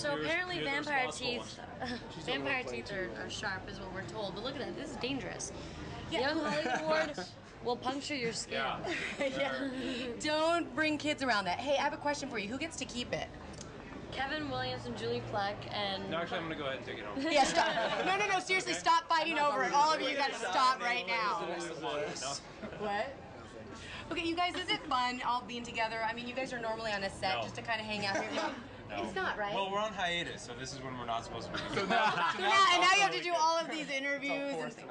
So You're- apparently you're vampire teeth, vampire teeth are, are sharp, is what we're told. But look at that, this is dangerous. Young Hollywood will puncture your skin. Yeah. yeah. Don't bring kids around that. Hey, I have a question for you. Who gets to keep it? Kevin Williamson and Julie Plec and No, actually, I'm gonna go ahead and take it home. Yeah, stop. No, no, no. Seriously, stop fighting over it. All of you got to stop right now. What? Okay, you guys, is it fun all being together? I mean, you guys are normally on a set No. just to kind of hang out here. No, No. It's not, right? Well, we're on hiatus, so this is when we're not supposed to be. So now, and now you have to do all of these interviews. And things.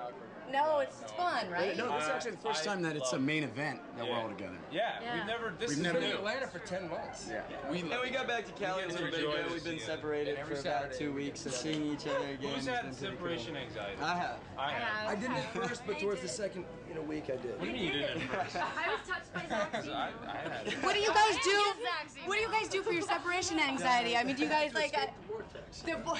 No, it's fun, right? No, this is actually the first I time that it's a main event that we're all together. Yeah, Yeah. we've never. This We've is never been in Atlanta for 10 months. Yeah. we and we got back to Cali a little bit ago. We've been separated for about two weeks, so get seeing each other again. Who's has had been pretty separation anxiety? I have. I have. I didn't at first, but towards the second in a week I did. What do you mean you didn't at first? I was touched by Zach 'Cause I, I had. What do you guys do? What do you guys do for your separation anxiety? I mean, do you guys like uh, the bo-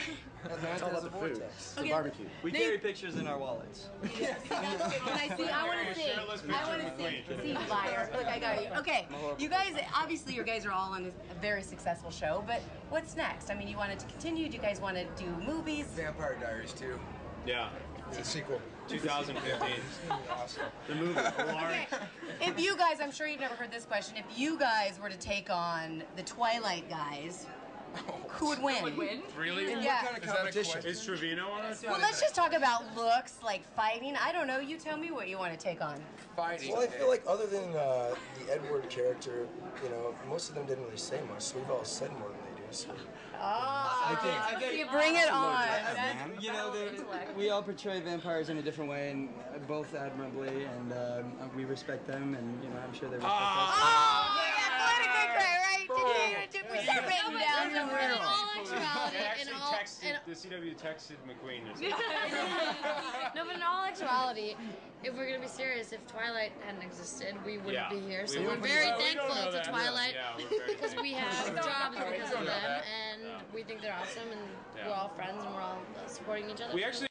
Atlanta It's all about the food. vortex. It's the barbecue. We They- carry pictures in our wallets. Can I see? I want to see. I want to see. the See, liar. Look, I got you. Okay, you guys. Obviously, you guys are all on a very successful show. But what's next? I mean, you wanted to continue. Do you guys want to do movies? Vampire Diaries too. Yeah. It's a sequel. 2015. awesome. The movie. Okay. If you guys, I'm sure you've never heard this question. If you guys were to take on the Twilight guys, who would win? Really? Yeah. What kind of Is a competition? Is Trevino on it? Well, let's just talk about looks, like fighting. I don't know. You tell me what you want to take on. Fighting. Well, I feel like other than uh, the Edward character, you know, most of them didn't really say much. So we've all said more than they do. So. Oh, you bring it on. Man. You know, they- we all portray vampires in a different way, and both admirably, and um, we respect them, and you know, I'm sure they respect us. Oh, yeah, politically correct, right? Did you, did, was that written down In somewhere? all actuality, They actually all, texted, the CW texted McQueen or something. no, but in all actuality, if we're gonna be serious, if Twilight hadn't existed, we wouldn't Yeah. be here. So We we're very Oh, thankful know to that. Twilight Yeah, we're because we have jobs because of them, that. and Yeah. we think they're awesome, and Yeah. we're all friends, and we're all uh, supporting each other. We actually